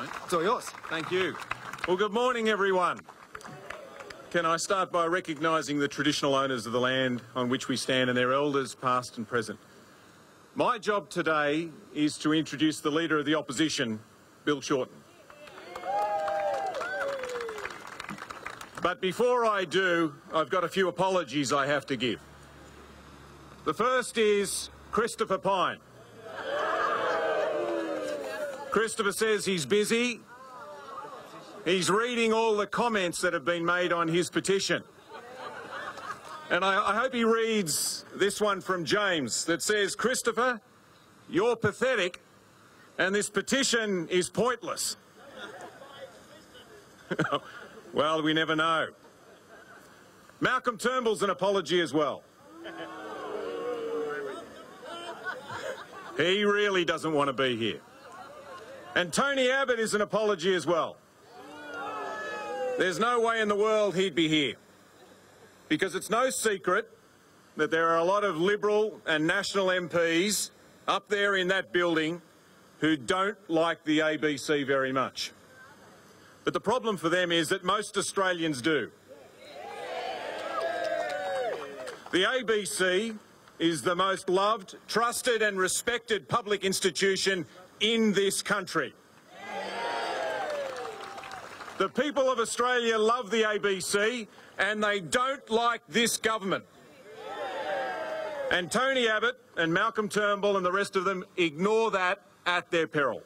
mate. It's all yours. Thank you. Well, good morning, everyone. Can I start by recognising the traditional owners of the land on which we stand and their elders, past and present. My job today is to introduce the Leader of the Opposition, Bill Shorten. But before I do, I've got a few apologies I have to give. The first is Christopher Pyne. Christopher says he's busy. He's reading all the comments that have been made on his petition. And I, I, hope he reads this one from James that says, Christopher, you're pathetic and this petition is pointless. well, we never know. Malcolm Turnbull's an apology as well. He really doesn't want to be here. And Tony Abbott is an apology as well. There's no way in the world he'd be here. Because it's no secret that there are a lot of Liberal and National MPs up there in that building who don't like the ABC very much. But the problem for them is that most Australians do. The ABC is the most loved, trusted and respected public institution in this country. The people of Australia love the ABC and they don't like this government. And Tony Abbott and Malcolm Turnbull and the rest of them ignore that at their peril.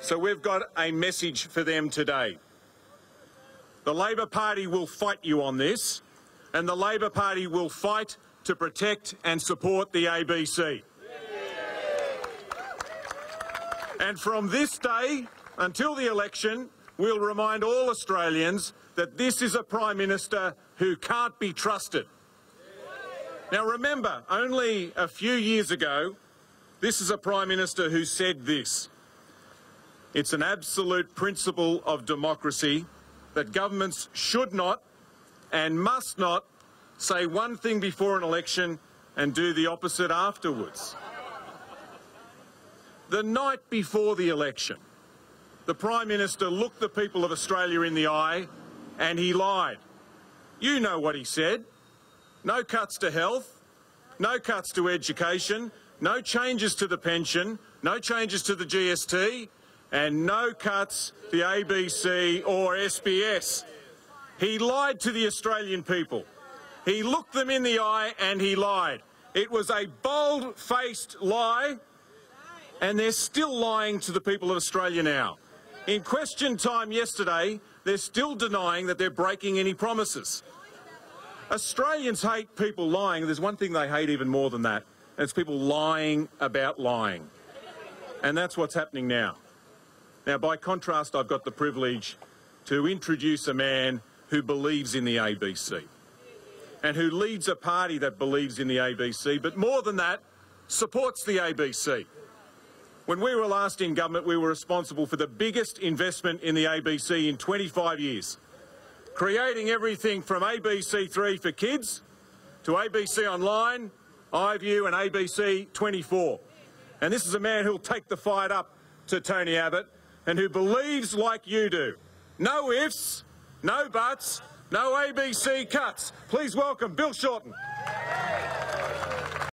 So we've got a message for them today. The Labor Party will fight you on this and the Labor Party will fight to protect and support the ABC. And from this day until the election, we'll remind all Australians that this is a Prime Minister who can't be trusted. Now remember, only a few years ago, this is a Prime Minister who said this. It's an absolute principle of democracy that governments should not and must not say one thing before an election and do the opposite afterwards. The night before the election, the Prime Minister looked the people of Australia in the eye and he lied. You know what he said. No cuts to health, no cuts to education, no changes to the pension, no changes to the GST, and no cuts to the ABC or SBS. He lied to the Australian people. He looked them in the eye and he lied. It was a bold-faced lie, and they're still lying to the people of Australia now. In question time yesterday, they're still denying that they're breaking any promises. Australians hate people lying. There's one thing they hate even more than that, and it's people lying about lying. And that's what's happening now. Now, by contrast, I've got the privilege to introduce a man who believes in the ABC and who leads a party that believes in the ABC, but more than that, supports the ABC. When we were last in government, we were responsible for the biggest investment in the ABC in 25 years, creating everything from ABC3 for kids to ABC Online, iView and ABC 24. And this is a man who'll take the fight up to Tony Abbott and who believes like you do. No ifs, no buts, no ABC cuts. Please welcome Bill Shorten.